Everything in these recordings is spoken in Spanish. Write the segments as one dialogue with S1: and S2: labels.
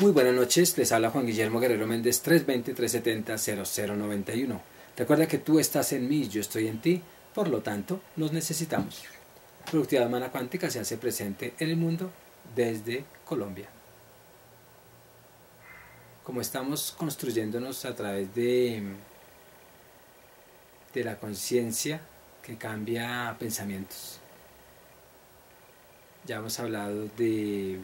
S1: Muy buenas noches, les habla Juan Guillermo Guerrero Méndez 320-370-0091. Recuerda que tú estás en mí, yo estoy en ti, por lo tanto, nos necesitamos. Productividad Humana Cuántica se hace presente en el mundo desde Colombia. Como estamos construyéndonos a través de, de la conciencia que cambia pensamientos. Ya hemos hablado de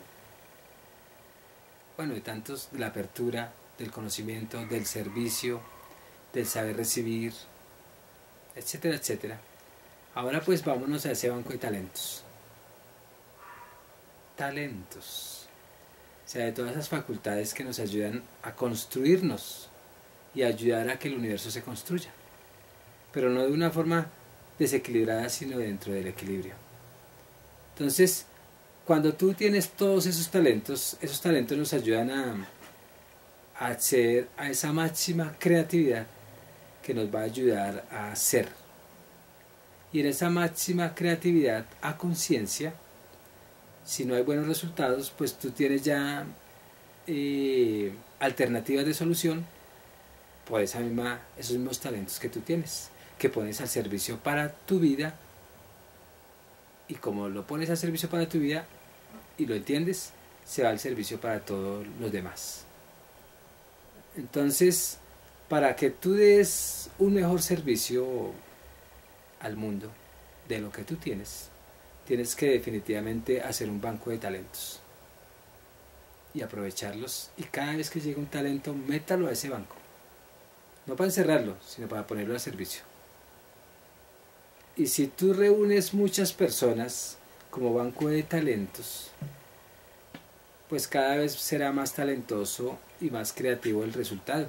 S1: bueno, de tantos, de la apertura, del conocimiento, del servicio, del saber recibir, etcétera, etcétera. Ahora pues vámonos a ese banco de talentos. Talentos. O sea, de todas esas facultades que nos ayudan a construirnos y ayudar a que el universo se construya. Pero no de una forma desequilibrada, sino dentro del equilibrio. Entonces, cuando tú tienes todos esos talentos, esos talentos nos ayudan a, acceder a esa máxima creatividad que nos va a ayudar a ser. Y en esa máxima creatividad a conciencia, si no hay buenos resultados, pues tú tienes ya eh, alternativas de solución por esa misma, esos mismos talentos que tú tienes, que pones al servicio para tu vida y como lo pones al servicio para tu vida y lo entiendes, se va al servicio para todos los demás. Entonces, para que tú des un mejor servicio al mundo de lo que tú tienes, tienes que definitivamente hacer un banco de talentos y aprovecharlos. Y cada vez que llegue un talento, métalo a ese banco. No para encerrarlo, sino para ponerlo al servicio. Y si tú reúnes muchas personas como banco de talentos, pues cada vez será más talentoso y más creativo el resultado.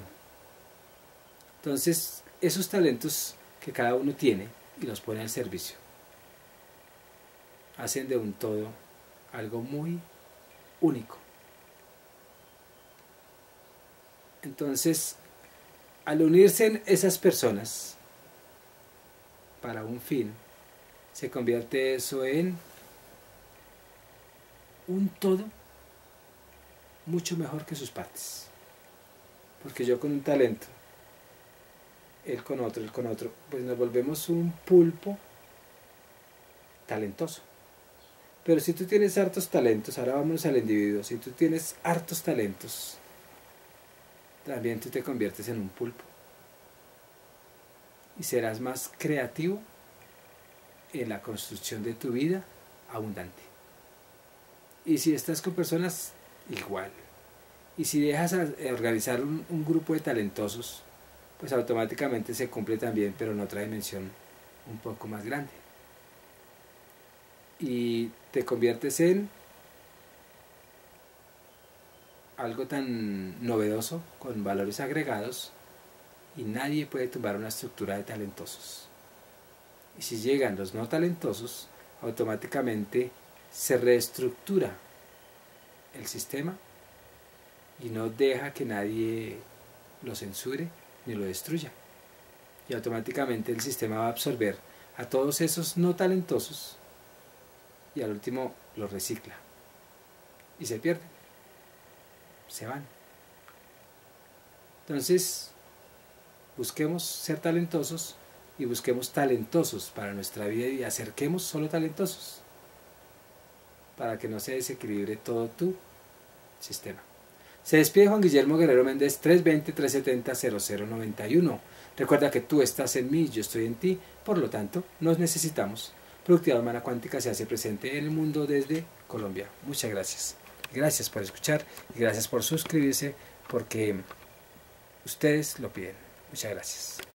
S1: Entonces, esos talentos que cada uno tiene y los pone al servicio, hacen de un todo algo muy único. Entonces, al unirse esas personas para un fin, se convierte eso en un todo mucho mejor que sus partes. Porque yo con un talento, él con otro, él con otro, pues nos volvemos un pulpo talentoso. Pero si tú tienes hartos talentos, ahora vamos al individuo, si tú tienes hartos talentos, también tú te conviertes en un pulpo. Y serás más creativo en la construcción de tu vida abundante. Y si estás con personas igual. Y si dejas a organizar un, un, grupo de talentosos, pues automáticamente se cumple también, pero en otra dimensión un poco más grande. Y te conviertes en algo tan novedoso, con valores agregados, y nadie puede tumbar una estructura de talentosos. Y si llegan los no talentosos, automáticamente se reestructura el sistema y no deja que nadie lo censure ni lo destruya. Y automáticamente el sistema va a absorber a todos esos no talentosos y al último los recicla. Y se pierden. Se van. Entonces, busquemos ser talentosos y busquemos talentosos para nuestra vida y acerquemos solo talentosos para que no se desequilibre todo tu sistema. Se despide Juan Guillermo Guerrero Méndez 320-370-0091. Recuerda que tú estás en mí, yo estoy en ti, por lo tanto, nos necesitamos. Productividad Humana Cuántica se hace presente en el mundo desde Colombia. Muchas gracias. Gracias por escuchar y gracias por suscribirse porque ustedes lo piden. Muchas gracias.